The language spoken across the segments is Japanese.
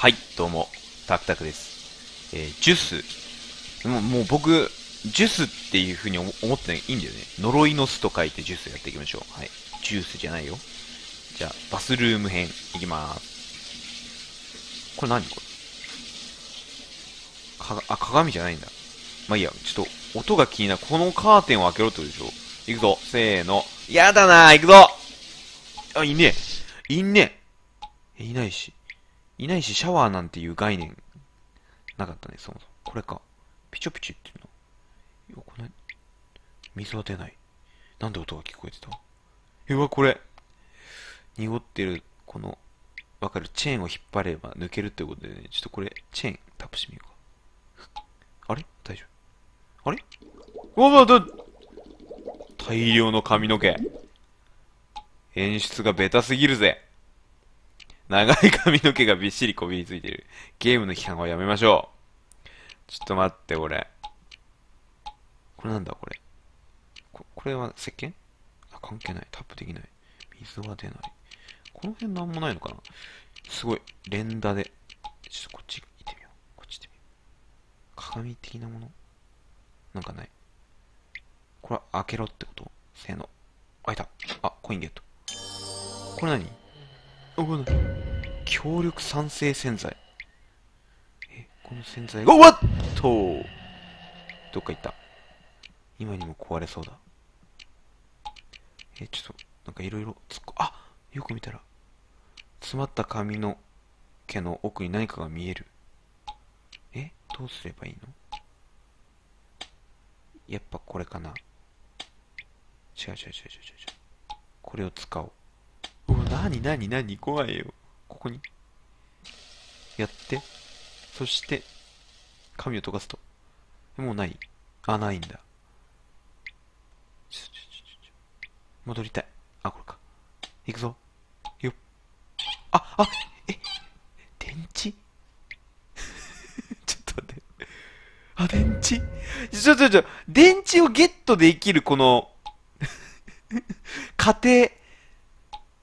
はい、どうも、タクタクです。えー、ジュース。もう、もう僕、ジュースっていう風に思ってないいいんだよね。呪いの巣と書いてジュースやっていきましょう。はい。ジュースじゃないよ。じゃあ、バスルーム編、いきまーす。これ何これ？かが、あ、鏡じゃないんだ。まあいいや、ちょっと、音が気になる。このカーテンを開けろってことでしょ行くぞ。せーの。やだなー行くぞあ、いねえ。いんねえ。いないし。いないし、シャワーなんていう概念、なかったね、そもそも。これか。ピチョピチっていうの。よくない？水は出ない。なんで音が聞こえてた？うわ、これ。濁ってる、この、わかる、チェーンを引っ張れば抜けるってことでね、ちょっとこれ、チェーンタップしてみようか。あれ？大丈夫？あれ？うわ、だ、大量の髪の毛。演出がベタすぎるぜ。長い髪の毛がびっしりこびりついてる。ゲームの批判はやめましょう。ちょっと待って、これ。これなんだ、これ。ここれは石鹸？あ、関係ない。タップできない。水は出ない。この辺なんもないのかな？すごい。連打で。ちょっとこっち行ってみよう。こっち行ってみよう。鏡的なもの？なんかない。これは開けろってこと？せーの。開いた。あ、コインゲット。これ何？あ、これ何強力酸性洗剤。え、この洗剤が、おわっとどっか行った。今にも壊れそうだ。え、ちょっと、なんかいろいろ突っこ、あよく見たら、詰まった髪の毛の奥に何かが見える。えどうすればいいの？やっぱこれかな。違う違う違う違う違う。これを使おう。うわ、なになになに怖いよ。ここに。やって。そして、髪を溶かすと。もうないあ、ないんだ。戻りたい。あ、これか。行くぞ。よっ。あ、あ、え、電池？ちょっと待って。あ、電池？ちょ、ちょ、ちょ、電池をゲットできるこの、過程。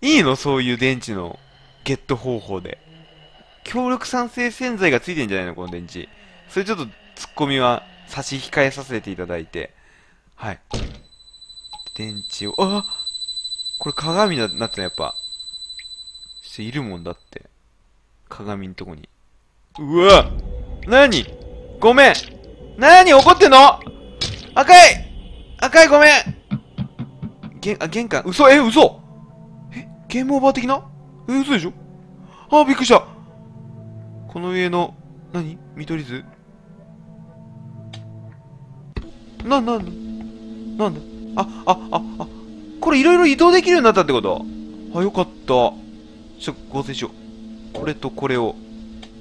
いいの？そういう電池の。ゲット方法で。強力酸性洗剤がついてんじゃないの？この電池。それちょっとツッコミは差し控えさせていただいて。はい。電池を、あ！これ鏡になってたやっぱ。しているもんだって。鏡んとこに。うわ！なにごめん。なに怒ってんの？赤い！赤いごめん。げあ、玄関、嘘？え、嘘？ゲームオーバー的な？え、嘘でしょ？あびっくりしたこの上の、何？見取り図？な、なん、なんだ？あ、あ、あ、あ、これいろいろ移動できるようになったってこと？あ、よかった。ちょ、合成しよう。これとこれを。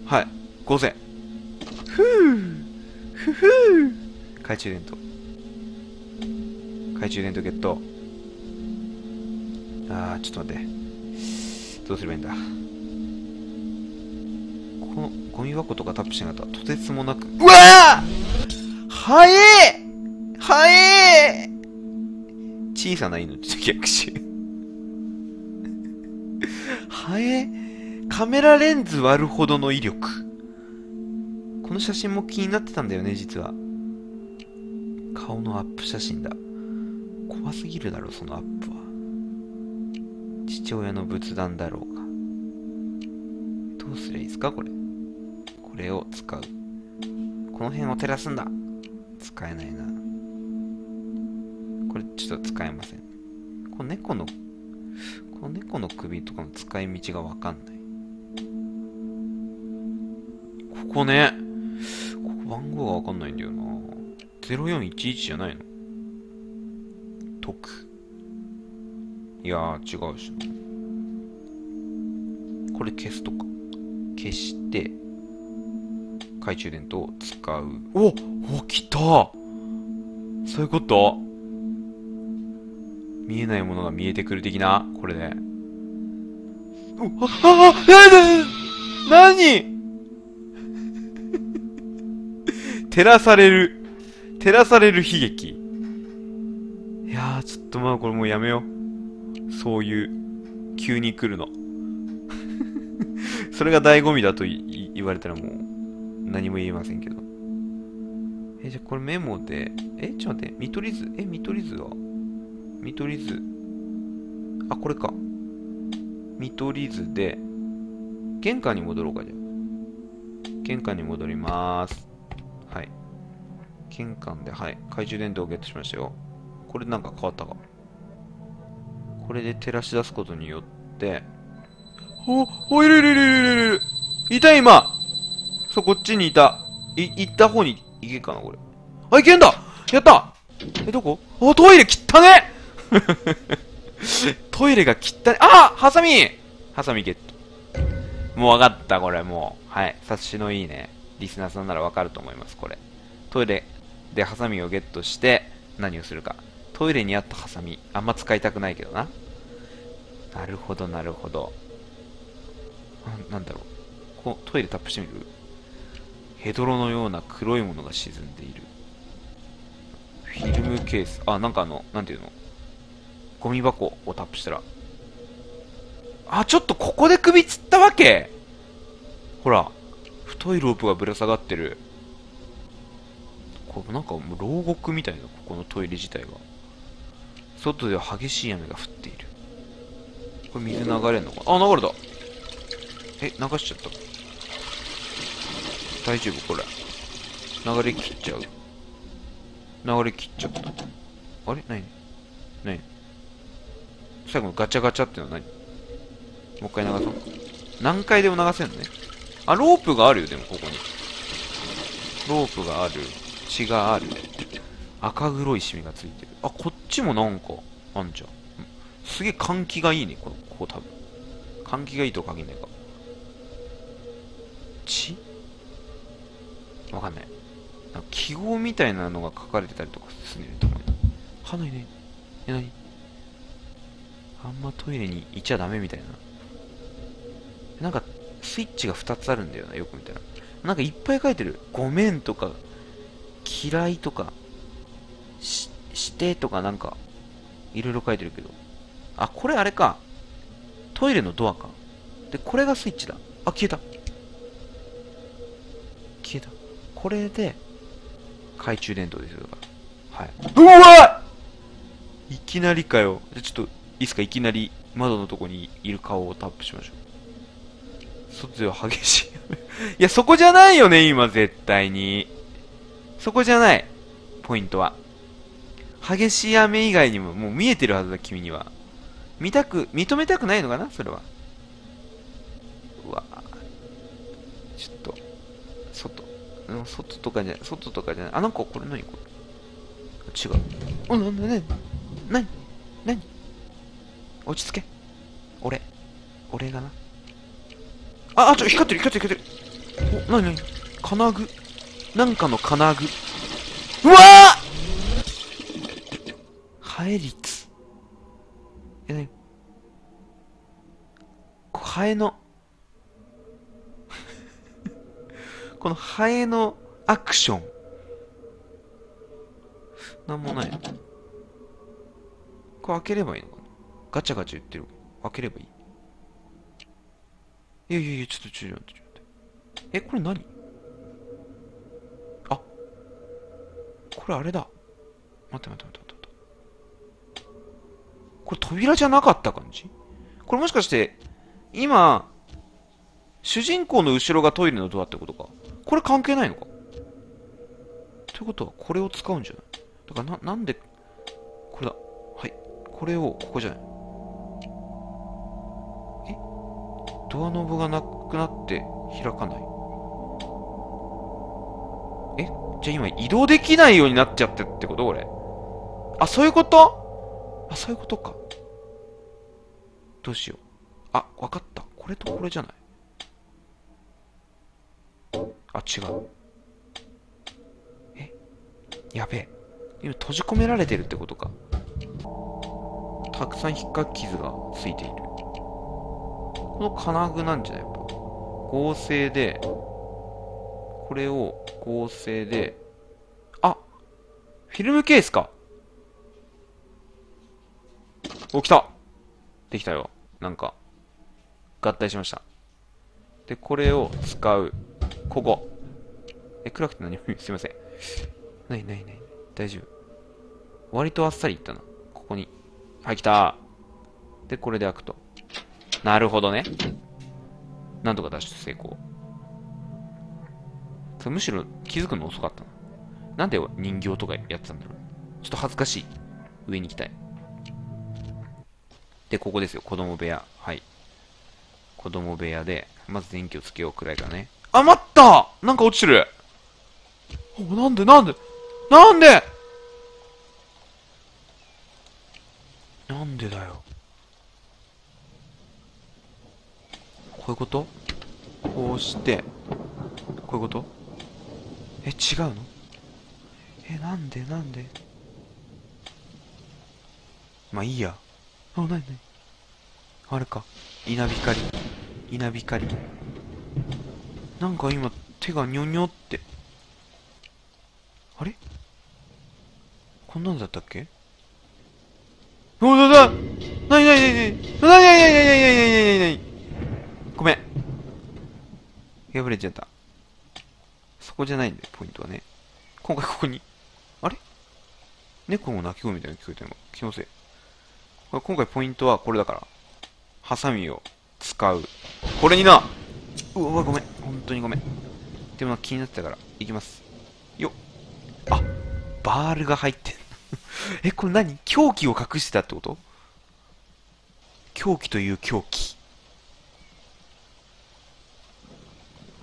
はい。合成。ふぅふふぅ懐中電灯。懐中電灯ゲット。あー、ちょっと待って。どうすればいいんだ？このゴミ箱とかタップしなかったらとてつもなく。うわーはえーはえー小さな命の？逆襲。はえカメラレンズ割るほどの威力。この写真も気になってたんだよね、実は。顔のアップ写真だ。怖すぎるだろ、そのアップは。父親の仏壇だろうが。どうすりゃいいですか、これ。これを使う。この辺を照らすんだ。使えないな。これちょっと使えません。この猫の、この猫の首とかの使い道がわかんない。ここね。ここ番号がわかんないんだよな。0411じゃないの？いやー、違うし。これ消すとか。消して、懐中電灯を使う。おお、来たそういうこと？見えないものが見えてくる的な？これで。うあ、あ、あ、な、な、なに照らされる。照らされる悲劇。いやー、ちょっとまあこれもうやめよう。そういう、急に来るの。それが醍醐味だと言われたらもう何も言えませんけど。え、じゃあこれメモで、え、ちょっと待って、見取り図、え、見取り図は？見取り図、あ、これか。見取り図で、玄関に戻ろうか、じゃあ。玄関に戻ります。はい。玄関で、はい。懐中電灯をゲットしましたよ。これなんか変わったか？これで照らし出すことによって、お、お、いるいるいるいるいるいた今そう、こっちにいた。い、行った方に行けっかな、これ。あ、行けんだやったえ、どこ？お、トイレ切ったねトイレが切ったね。あハサミハサミゲット。もう分かった、これ、もう。はい。察しのいいね。リスナーさんなら分かると思います、これ。トイレでハサミをゲットして、何をするか。トイレにあったハサミ。あんま使いたくないけどな。なるほど、なるほど。なんだろう。こう、トイレタップしてみる？ヘドロのような黒いものが沈んでいる。フィルムケース。あ、なんかあの、なんていうの？ゴミ箱をタップしたら。あ、ちょっとここで首つったわけほら、太いロープがぶら下がってる。これなんか牢獄みたいな、ここのトイレ自体が。外では激しい雨が降っている。これ水流れんのかあ、流れた。え、流しちゃった。大丈夫これ。流れ切っちゃう。流れ切っちゃった。あれ？何何最後のガチャガチャってのは何？もう一回流そう。何回でも流せんのね。あ、ロープがあるよ、でもここに。ロープがある。血がある。赤黒いシミがついてる。あ、こっちもなんか、あんじゃん。すげえ換気がいいね、こここ多分。換気がいいと限んないか。血？わかんない。なんか記号みたいなのが書かれてたりとかするね、とこに。花いね。え、なにあんまトイレにいちゃダメみたいな。なんか、スイッチが2つあるんだよな、よく見たら。なんかいっぱい書いてる。ごめんとか、嫌いとか、し、してとかなんか、いろいろ書いてるけど。あ、これあれか。トイレのドアか。で、これがスイッチだ。あ、消えた。消えた。これで、懐中電灯ですよ。はい。うわいきなりかよ。じゃ、ちょっと、いいっすか？いきなり窓のとこにいる顔をタップしましょう。外では激しい。いや、そこじゃないよね、今、絶対に。そこじゃない。ポイントは。激しい雨以外にももう見えてるはずだ、君には。見たく、認めたくないのかな？それは。うわちょっと、外。外とかじゃない、外とかじゃない。あ、なんかこれ何これ？違う。あ、な、な、な、な、なに落ち着け。俺。俺がな。あ、あ、ちょ、光ってる、光ってる、光ってる。お、なになに金具。なんかの金具。うわーハエ率。え、なに？ハエの このハエのアクション。なんもない。これ開ければいいのかな？ガチャガチャ言ってる。開ければいい？いやいやいや、ちょっとちょっと待って、待って。え、これ何？あ、これあれだ。待って待って待って。これ扉じゃなかった感じ？これもしかして、今、主人公の後ろがトイレのドアってことか？これ関係ないのか？ということは、これを使うんじゃない？だからな、なんで、これだ？はい。これを、ここじゃない？え？ドアノブがなくなって開かない？え？じゃあ今移動できないようになっちゃってってこと？俺。あ、そういうこと？あ、そういうことか。どうしよう。あ、わかった。これとこれじゃないあ、違う。え？やべえ。今閉じ込められてるってことか。たくさん引っかき傷がついている。この金具なんじゃない？やっぱ。合成で、これを合成で、あフィルムケースかお、来たできたよ。なんか、合体しました。で、これを使う。ここ。え、暗くて何もすいません。なになになに大丈夫。割とあっさりいったな。ここに。はい、来た。で、これで開くと。なるほどね。なんとか脱出成功。むしろ気づくの遅かったな。なんで人形とかやってたんだろう。ちょっと恥ずかしい。上に行きたい。で、ここですよ。子供部屋。はい。子供部屋で、まず電気をつけようくらいだね。あ、待ったなんか落ちてるお、なんでなんでなんでなんでだよ。こういうこと？こうして、こういうこと？え、違うの？え、なんでなんで？まあいいや。あ、なになに？あれか。稲光。稲光。なんか今、手がニョニョって。あれ？こんなんだったっけ？おだだなになになになに？なになになになになになにごめん。破れちゃった。そこじゃないんだよ、ポイントはね。今回ここに。あれ？猫も鳴き声みたいなの聞こえてるの？気のせい。今回ポイントはこれだから。ハサミを使う。これになうわ、ごめん。本当にごめん。でも気になってたから、いきます。よ。あ、バールが入ってん え、これ何？凶器を隠してたってこと？凶器という凶器。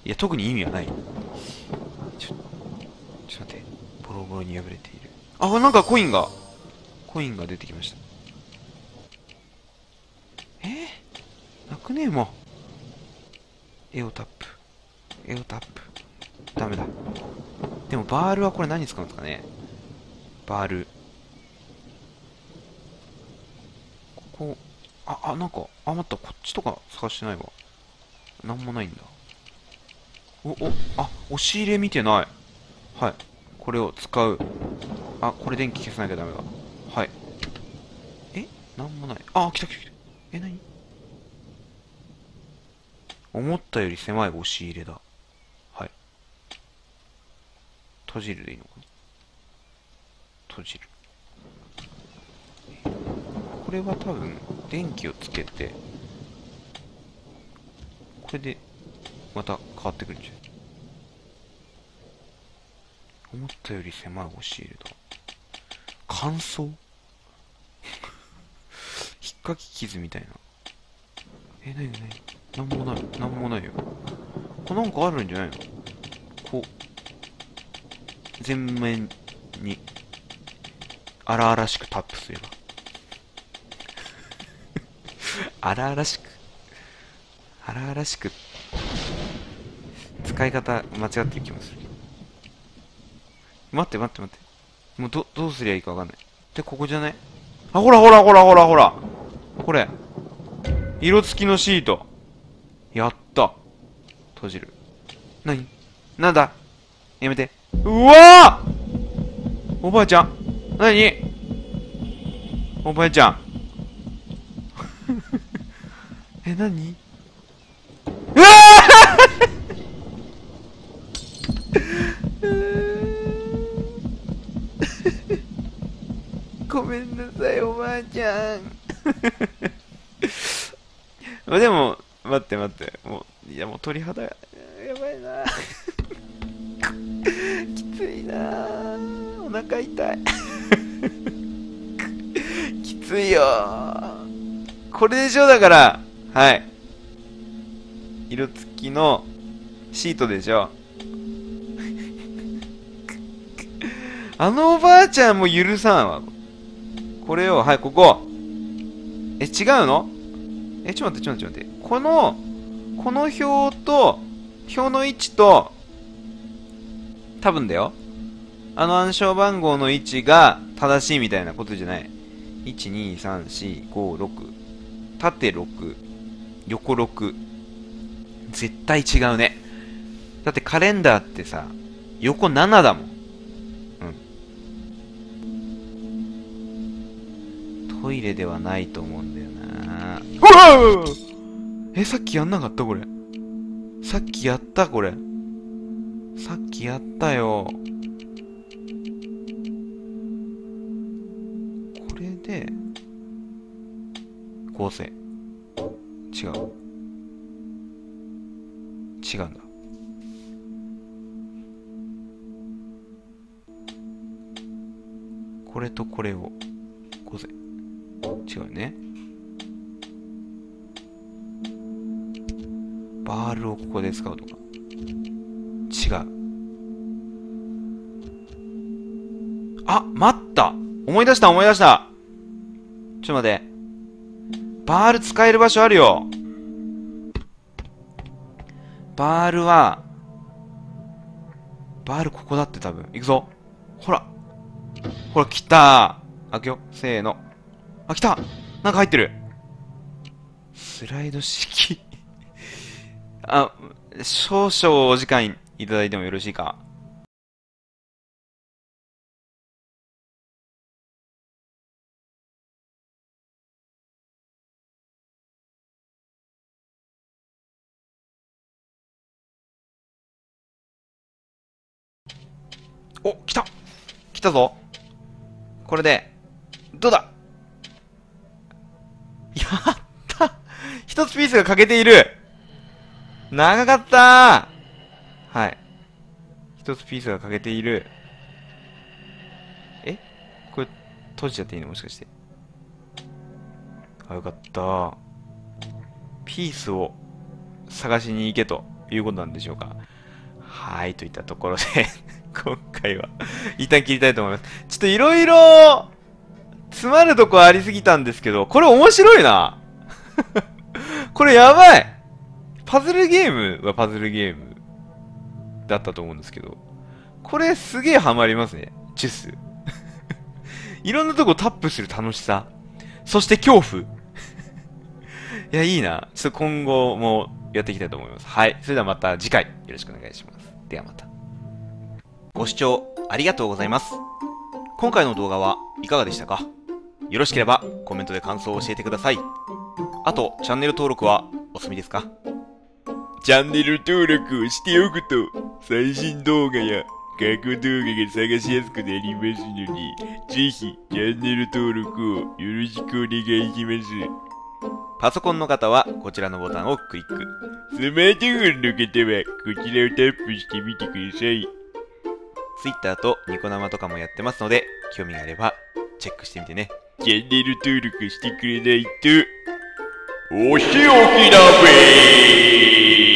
いや、特に意味はない。ちょ、ちょっと待って。ボロボロに破れている。あ、なんかコインが、コインが出てきました。えー、なくねえもん。絵をタップ。絵をタップ。ダメだ。でもバールはこれ何使うんですかねバール。ここ、あ、あ、なんか、あ、待った、こっちとか探してないわ。なんもないんだ。お、お、あ、押し入れ見てない。はい。これを使う。あ、これ電気消さなきゃダメだ。はい。え？なんもない。あ、来た来た来た。え、なに思ったより狭い押し入れだ。はい。閉じるでいいのかな？閉じる。これは多分、電気をつけて、これで、また変わってくるんじゃない？思ったより狭い押し入れだ。乾燥？引っかき傷みたいな。え、なになになんもない。なんもないよ。こなんかあるんじゃないの？こう、全面に、荒々しくタップすれば。荒々しく。荒々しく。使い方間違ってる気もする。待って待って待って。もうど、どうすりゃいいかわかんない。で、ここじゃない？あ、ほらほらほらほらほら。これ。色付きのシート。やった。閉じる。なになんだ？やめて。うわおばあちゃん。なにおばあちゃん。え、なにうわ ごめんなさい、おばあちゃん。でも、待って待って。もう、いやもう鳥肌、やばいな きついなお腹痛い きついよこれでしょだから。はい。色付きのシートでしょ。あのおばあちゃんも許さんわ。これを、はい、ここ。え、違うの？え、ちょっと待って、ちょっと待って、この、この表と、表の位置と、多分だよ。あの暗証番号の位置が正しいみたいなことじゃない。1、2、3、4、5、6。縦6、横6。絶対違うね。だってカレンダーってさ、横7だもん。うん。トイレではないと思うんだよな。え、さっきやんなかったこれ？さっきやったこれ。さっきやったよ。これで、構成。違う。違うんだ。これとこれを、構成。違うね。バールをここで使うとか。違う。あ、待った思い出した思い出したちょっと待って。バール使える場所あるよ。バールは、バールここだって多分。行くぞ。ほら。ほら、来た開けよ。せーの。あ、来たなんか入ってる。スライド式あ、少々お時間いただいてもよろしいか？お、来た。来たぞ。これで、どうだ？やった。一つピースが欠けている。長かったはい。一つピースが欠けている。え？これ、閉じちゃっていいの？もしかして。あ、よかった。ピースを探しに行けということなんでしょうか。はい、といったところで 今回は一旦切りたいと思います。ちょっといろいろ、詰まるとこありすぎたんですけど、これ面白いな これやばいパズルゲームはパズルゲームだったと思うんですけど、これすげえハマりますね。チェス。いろんなとこタップする楽しさ。そして恐怖。いや、いいな。ちょっと今後もやっていきたいと思います。はい。それではまた次回よろしくお願いします。ではまた。ご視聴ありがとうございます。今回の動画はいかがでしたか？よろしければコメントで感想を教えてください。あと、チャンネル登録はお済みですか？チャンネル登録をしておくと、最新動画や過去動画が探しやすくなりますので、ぜひチャンネル登録をよろしくお願いします。パソコンの方はこちらのボタンをクリック。スマートフォンの方はこちらをタップしてみてください。Twitter とニコ生とかもやってますので、興味があればチェックしてみてね。チャンネル登録してくれないと、お仕置きだべー